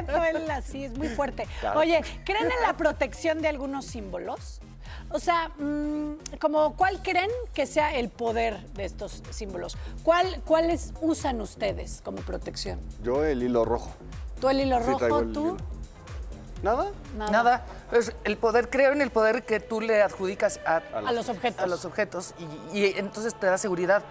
él así, es muy fuerte. Claro. Oye, ¿creen en la protección de algunos símbolos? O sea, mm, como ¿cuál creen que sea el poder de estos símbolos? ¿Cuál, ¿Cuáles usan ustedes como protección? Yo el hilo rojo. ¿Tú el hilo Sí, rojo, traigo el tú? hilo. ¿Nada? Nada. Es el poder, creo en el poder que tú le adjudicas a, A los objetos. a los objetos y, y entonces te da seguridad,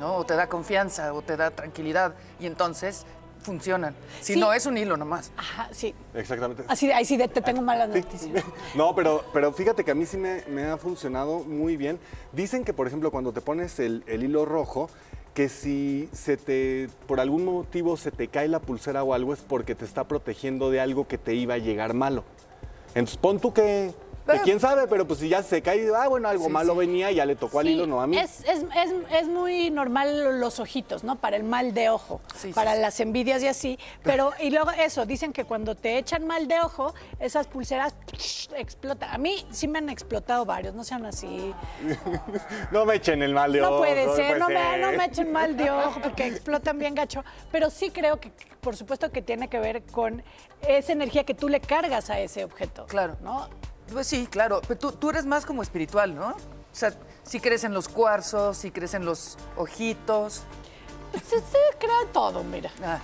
¿no? O te da confianza o te da tranquilidad y entonces funcionan. Si Sí. no, es un hilo nomás. Ajá, sí. Exactamente. Así, de- ahí sí te tengo malas Sí. noticias. No, pero, pero fíjate que a mí sí me, me ha funcionado muy bien. Dicen que, por ejemplo, cuando te pones el, el hilo rojo, que si se te, por algún motivo se te cae la pulsera o algo, es porque te está protegiendo de algo que te iba a llegar malo. Entonces pon tú que, que quién sabe, pero pues si ya se cae, ah, bueno, algo Sí, malo sí. venía y ya le tocó al Sí, hilo, no a mí. Es, es- es- es muy normal los ojitos, ¿no? Para el mal de ojo, para sí. las envidias y así. Pero, y luego eso, dicen que cuando te echan mal de ojo, esas pulseras explotan. A mí sí me han explotado varios, no sean así. No me echen el mal de No ojo, puede ser, no puede me, no me echen mal de ojo porque explotan bien gacho. Pero sí creo que, por supuesto, que tiene que ver con esa energía que tú le cargas a ese objeto. Claro. ¿no? Pues sí, claro. Pero tú, tú eres más como espiritual, ¿no? O sea, si crees en los cuarzos, si crees en los ojitos. Sí, sí, creo en todo, mira. Ah.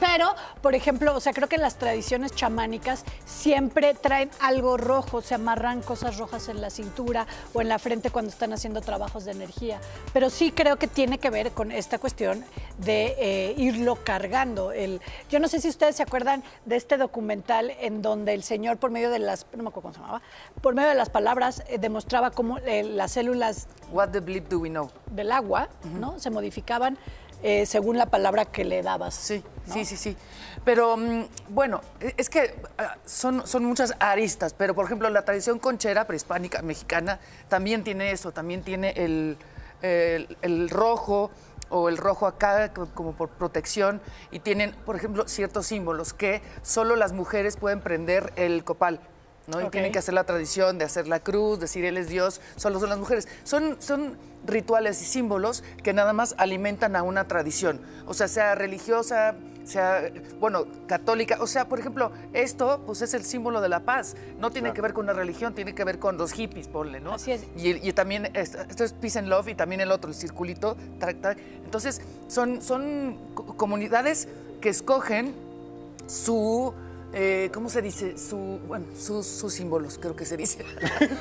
Pero, por ejemplo, o sea, creo que las tradiciones chamánicas siempre traen algo rojo, se amarran cosas rojas en la cintura o en la frente cuando están haciendo trabajos de energía. Pero sí creo que tiene que ver con esta cuestión de eh, irlo cargando. El, yo no sé si ustedes se acuerdan de este documental en donde el señor, por medio de las, no me acuerdo cómo se llamaba, por medio de las palabras, eh, demostraba cómo eh, las células What the bleep do we know? del agua, ¿no? Se modificaban eh, según la palabra que le dabas. Sí, ¿no? sí, sí, sí. Pero mm, bueno, e- es que ah, son, son muchas aristas, pero por ejemplo la tradición conchera prehispánica mexicana también tiene eso, también tiene el, el- el rojo o el rojo acá co- como por protección y tienen, por ejemplo, ciertos símbolos que solo las mujeres pueden prender el copal. ¿No? Y tienen que hacer la tradición de hacer la cruz, decir Él es Dios, solo son las mujeres. Son, son rituales y símbolos que nada más alimentan a una tradición, o sea, sea religiosa, sea, bueno, católica, o sea, por ejemplo, esto pues es el símbolo de la paz, no tiene que ver con una religión, tiene que ver con los hippies, ponle, ¿no? Así es. Y, y también, esto, esto es Peace and Love y también el otro, el circulito, entonces son, son co- comunidades que escogen su... eh, ¿Cómo se dice? Su, bueno, sus, sus símbolos, creo que se dice.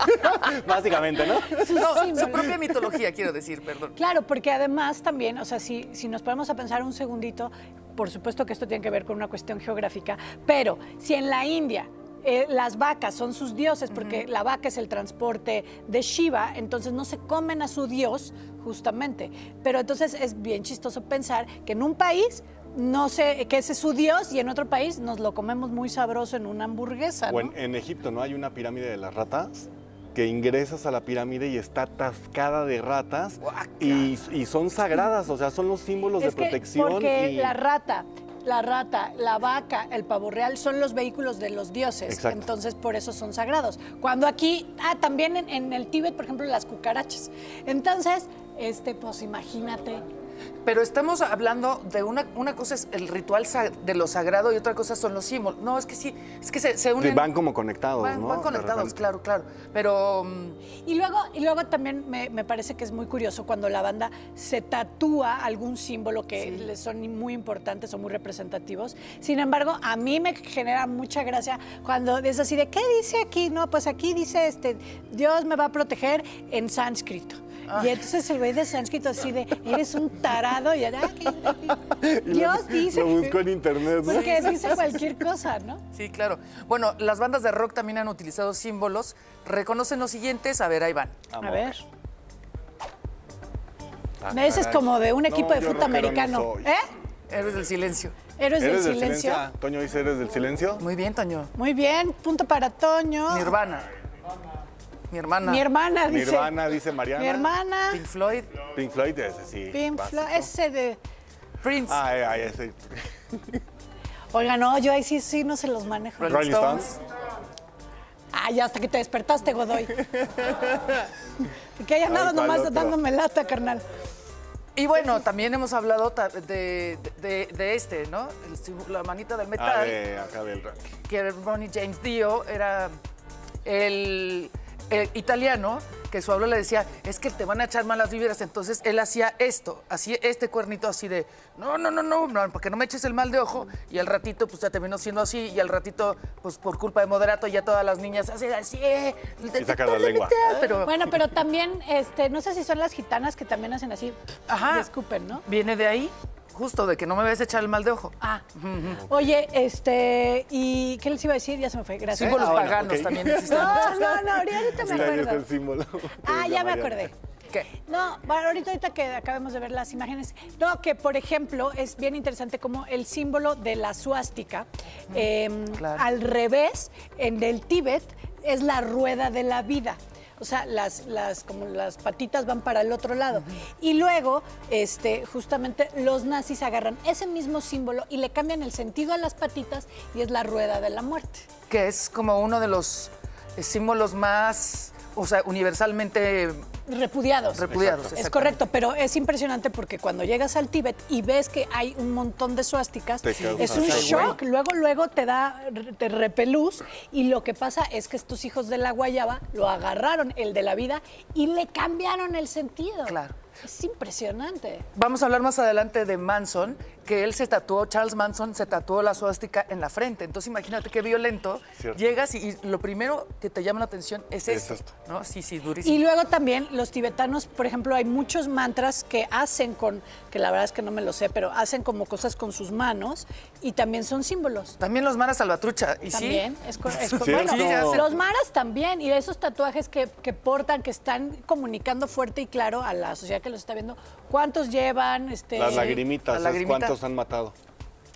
Básicamente, ¿no? No, su propia mitología, quiero decir, perdón. Claro, porque además también, o sea, si, si nos ponemos a pensar un segundito, por supuesto que esto tiene que ver con una cuestión geográfica, pero si en la India eh, las vacas son sus dioses, porque la vaca es el transporte de Shiva, entonces no se comen a su dios justamente. Pero entonces es bien chistoso pensar que en un país no sé que ese es su dios y en otro país nos lo comemos muy sabroso en una hamburguesa. O ¿no? en, en Egipto, ¿no? Hay una pirámide de las ratas que ingresas a la pirámide y está atascada de ratas y, y son sagradas, o sea, son los símbolos Es de que protección. porque y- la rata, la rata, la vaca, el pavo real son los vehículos de los dioses. Exacto. Entonces, por eso son sagrados. Cuando aquí, ah, también en, en el Tíbet, por ejemplo, las cucarachas. Entonces, este, pues imagínate. Pero estamos hablando de una, una cosa es el ritual de lo sagrado y otra cosa son los símbolos. No, es que sí, es que se, se unen. van como conectados, Van, ¿no? van conectados, claro, claro. Pero mm, Y luego, y luego también me, me parece que es muy curioso cuando la banda se tatúa algún símbolo que Sí. les son muy importantes o muy representativos. Sin embargo, a mí me genera mucha gracia cuando es así de, ¿qué dice aquí? No, pues aquí dice, este, Dios me va a proteger en sánscrito. Y entonces el güey de sánscrito así de, eres un tarado y allá, Dios dice. Lo busco en internet, ¿no? Porque dice cualquier cosa, ¿no? sí, claro. Bueno, las bandas de rock también han utilizado símbolos. Reconocen los siguientes, a ver, ahí van. A ver. Ah, Ese es como de un equipo No, de fútbol no americano. soy. ¿Eh? Héroes del silencio. Héroes del ¿Eres del silencio. silencio? Ah, Toño dice, ¿eres del silencio? Muy bien, Toño. Muy bien, punto para Toño. Nirvana. Mi hermana. Mi hermana dice. Nirvana, dice Mariana. Mi hermana. Pink Floyd. Pink Floyd, ese sí. Pink. Floyd, ese de. Prince. Ay, ay, ese. Oiga, no, yo ahí sí, sí no se los manejo. Rolling Rolling Stones. Stones. Ay, hasta que te despertaste, Godoy. que haya Ay, nada ¿cuál nomás otro? dándome lata, carnal. Y bueno, también hemos hablado de, de- de este, ¿no? El la manita del Ah, metal. de acá del rock. que Ronnie James Dio era el, italiano que su abuelo le decía, es que te van a echar malas vibras. Entonces él hacía esto, hacía este cuernito así de, no, no, no, no, no, porque no me eches el mal de ojo. Y al ratito, pues ya terminó siendo así. Y al ratito, pues por culpa de moderato, ya todas las niñas hacen así. eh, Y sacan la lengua. Pero, Bueno, pero también, este, no sé si son las gitanas que también hacen así Ajá. y escupen, ¿no? viene de ahí, justo de que no me vayas a echar el mal de ojo. Ah, oye, este, ¿y qué les iba a decir? Ya se me fue, gracias. Símbolos Ah, bueno, paganos también existen. No, no, no, ahorita me acuerdo. el símbolo. Ah, de ya me acordé. ¿Qué? No, bueno, ahorita, ahorita que acabemos de ver las imágenes. No, que por ejemplo es bien interesante como el símbolo de la suástica, eh, claro. al revés, en el Tíbet, es la rueda de la vida. O sea, las, las, como las patitas van para el otro lado. Y luego, este, justamente, los nazis agarran ese mismo símbolo y le cambian el sentido a las patitas y es la rueda de la muerte. que es como uno de los símbolos más, o sea, universalmente Repudiados. repudiados. Es correcto, pero es impresionante porque cuando llegas al Tíbet y ves que hay un montón de suásticas, es un shock. shock. Luego, luego te da, te repelús y lo que pasa es que estos hijos de la guayaba lo agarraron, el de la vida, y le cambiaron el sentido. Claro. Es impresionante. Vamos a hablar más adelante de Manson, que él se tatuó, Charles Manson se tatuó la suástica en la frente. Entonces imagínate qué violento. Cierto. Llegas y, y lo primero que te llama la atención es, Es esto. esto. ¿no? Sí, sí, durísimo. Y luego también los tibetanos, por ejemplo, hay muchos mantras que hacen con, que la verdad es que no me lo sé, pero hacen como cosas con sus manos y también son símbolos. También los maras salvatrucha. ¿Y También, sí? es, es bueno, Sí, los maras también, y esos tatuajes que, que portan, que están comunicando fuerte y claro a la sociedad que los está viendo, cuántos llevan, este, Las lagrimitas, La es lagrimita. ¿cuántos han matado?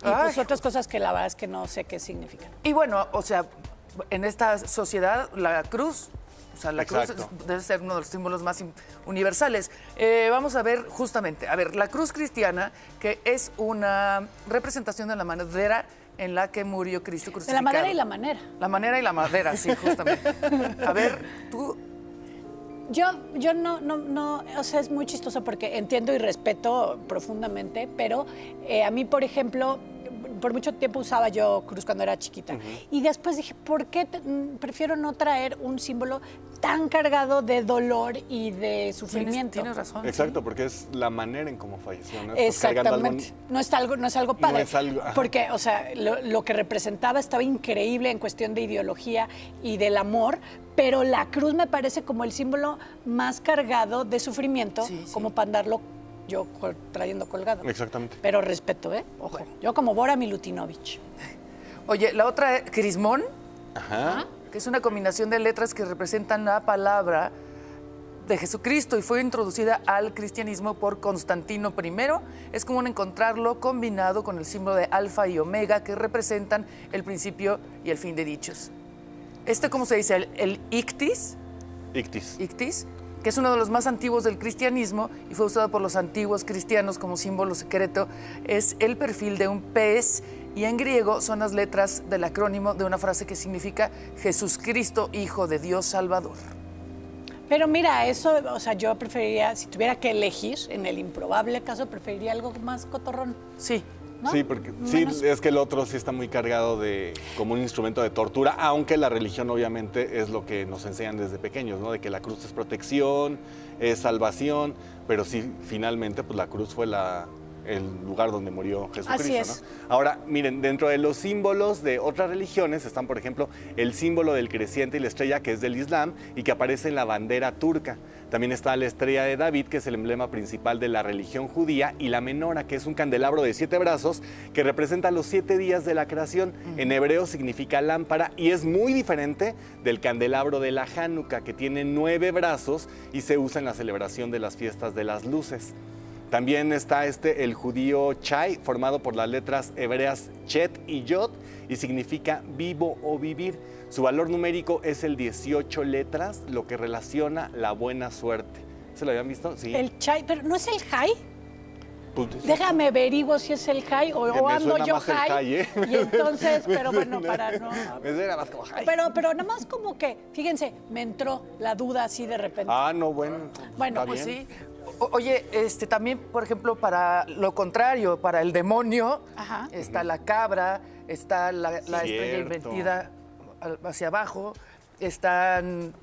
pues Ay. otras cosas que la verdad es que no sé qué significan. Y bueno, o sea, en esta sociedad, la cruz, o sea, la cruz Exacto. debe ser uno de los símbolos más universales. Eh, vamos a ver justamente, a ver, la cruz cristiana, que es una representación de la madera en la que murió Cristo De crucificado. la madera y la manera. La manera y la madera, sí, justamente. A ver, tú, Yo, yo no, no, no, o sea, es muy chistoso porque entiendo y respeto profundamente, pero eh, a mí, por ejemplo, por mucho tiempo usaba yo cruz cuando era chiquita. Y después dije, ¿por qué te- mm, prefiero no traer un símbolo tan cargado de dolor y de tienes, sufrimiento? tienes razón. Exacto, porque es la manera en cómo falleció. ¿no? Algo- Exactamente. No es algo, no es algo No padre. es algo- porque, o sea, lo, lo que representaba estaba increíble en cuestión de ideología y del amor, pero la cruz me parece como el símbolo más cargado de sufrimiento, Sí, sí. como para andarlo yo col- trayendo colgado. Exactamente. Pero respeto, ¿eh? Ojo. Yo como Bora Milutinovich. Oye, la otra, es crismón, Ajá. que es una combinación de letras que representan la palabra de Jesucristo y fue introducida al cristianismo por Constantino I. Es común encontrarlo combinado con el símbolo de alfa y omega que representan el principio y el fin de dichos. Este, ¿cómo se dice? El, el ictis, Ictis. ictis, que es uno de los más antiguos del cristianismo y fue usado por los antiguos cristianos como símbolo secreto, es el perfil de un pez y en griego son las letras del acrónimo de una frase que significa Jesús Cristo, Hijo de Dios Salvador. Pero mira, eso, o sea, yo preferiría, si tuviera que elegir, en el improbable caso, preferiría algo más cotorrón. Sí, ¿no? Sí, porque sí, es que el otro sí está muy cargado de como un instrumento de tortura, aunque la religión obviamente es lo que nos enseñan desde pequeños, ¿no? De que la cruz es protección, es salvación, pero sí, finalmente, pues la cruz fue la, el lugar donde murió Jesucristo, Así es. ¿no? Ahora, miren, dentro de los símbolos de otras religiones están, por ejemplo, el símbolo del creciente y la estrella, que es del Islam y que aparece en la bandera turca. También está la estrella de David, que es el emblema principal de la religión judía, y la menora, que es un candelabro de siete brazos que representa los siete días de la creación. En hebreo significa lámpara y es muy diferente del candelabro de la Hanukkah, que tiene nueve brazos y se usa en la celebración de las fiestas de las luces. También está este, el judío Chai, formado por las letras hebreas Chet y Yod, y significa vivo o vivir. Su valor numérico es el 18 letras, lo que relaciona la buena suerte. ¿Se lo habían visto? Sí. El chai, pero ¿no es el high? Pues, Déjame averiguo si es el high o, o ando yo high. high, ¿eh? Y entonces, pero bueno, para no. Me suena más como high. Pero, pero nada más como que, fíjense, me entró la duda así de repente. Ah, no, bueno. Bueno, pues bien. sí. O- oye, este también, por ejemplo, para lo contrario, para el demonio, Ajá. está la cabra, está la, la estrella invertida hacia abajo, están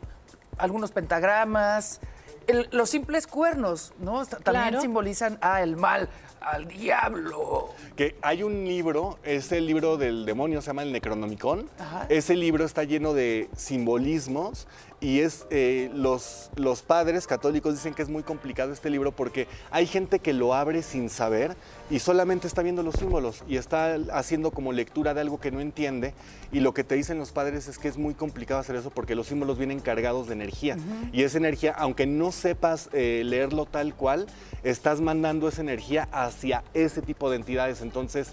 algunos pentagramas, el- los simples cuernos, ¿no? También Claro. simbolizan a el mal, al diablo. Que hay un libro, es el libro del demonio, se llama el Necronomicon. Ajá. Ese libro está lleno de simbolismos y es eh, los, los padres católicos dicen que es muy complicado este libro porque hay gente que lo abre sin saber y solamente está viendo los símbolos y está haciendo como lectura de algo que no entiende y lo que te dicen los padres es que es muy complicado hacer eso porque los símbolos vienen cargados de energía y esa energía, aunque no sepas eh, leerlo tal cual, estás mandando esa energía hacia ese tipo de entidades. Entonces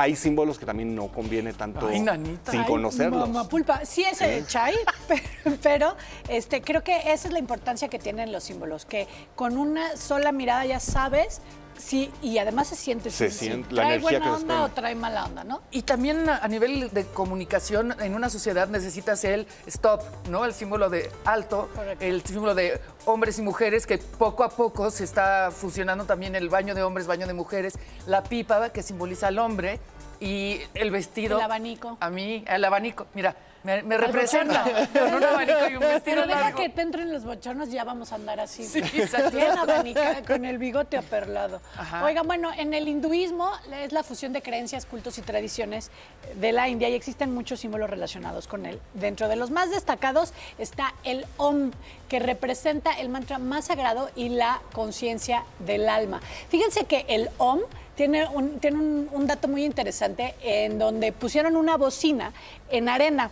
hay símbolos que también no conviene tanto Ay, nanita. sin Ay, conocerlos. mamapulpa. Sí es el chai, pero, pero, este, creo que esa es la importancia que tienen los símbolos, que con una sola mirada ya sabes sí y además se siente Se si- si siente la trae energía buena que onda o trae mala onda, ¿no? Y también a a nivel de comunicación, en una sociedad necesitas el stop, ¿no? El símbolo de alto, Correcto. el símbolo de hombres y mujeres, que poco a poco se está fusionando también el baño de hombres, baño de mujeres, la pipa que simboliza al hombre y el vestido. El abanico. A mí, el abanico, mira, me, representa con un abanico y un vestido Pero deja largo. que te entren los bochornos, ya vamos a andar así. Sí. Bien con el bigote aperlado. Ajá. Oigan, bueno, en el hinduismo es la fusión de creencias, cultos y tradiciones de la India y existen muchos símbolos relacionados con él. Dentro de los más destacados está el Om, que representa el mantra más sagrado y la conciencia del alma. Fíjense que el Om tiene un, tiene un, un dato muy interesante en donde pusieron una bocina en arena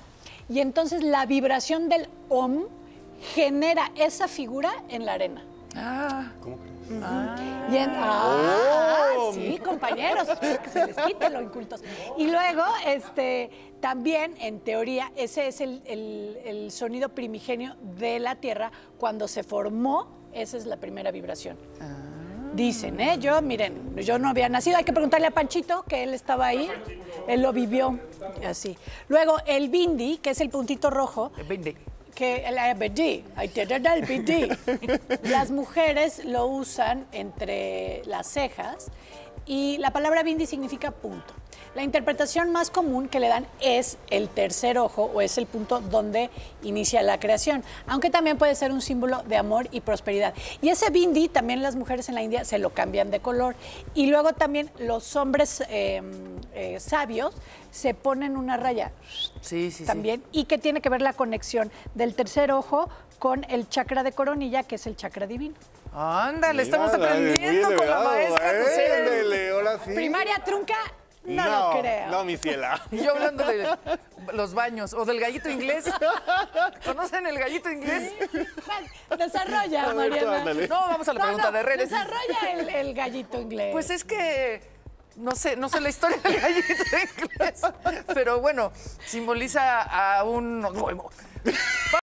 y entonces la vibración del Om genera esa figura en la arena. Ah, ¿Cómo crees? Y en- ah, Oh. sí, compañeros, que se les quite lo incultos. Y luego, este, también, en teoría, ese es el, el- el sonido primigenio de la Tierra. Cuando se formó, esa es la primera vibración. Dicen, ¿eh? Yo, miren, yo no había nacido. Hay que preguntarle a Panchito, que él estaba ahí. Él lo vivió así. Luego, el bindi, que es el puntito rojo, vende. que el te da el. Las mujeres lo usan entre las cejas y la palabra bindi significa punto. La interpretación más común que le dan es el tercer ojo o es el punto donde inicia la creación, aunque también puede ser un símbolo de amor y prosperidad. Y ese bindi también las mujeres en la India se lo cambian de color. Y luego también los hombres eh, eh, sabios se ponen una raya Sí, sí, sí. también y que tiene que ver la conexión del tercer ojo con el chakra de coronilla, que es el chakra divino. Ándale, estamos aprendiendo con la maestra. ¿eh? Ahora sí. Primaria trunca, no, lo creo. No, mi ciela. Y yo hablando de los baños o del gallito inglés. ¿Conocen el gallito inglés? Desarrolla, Mariana. ándale. No, vamos a la pregunta de redes. Desarrolla el, el gallito inglés. Pues es que no sé, no sé la historia del gallito inglés, pero bueno, simboliza a un.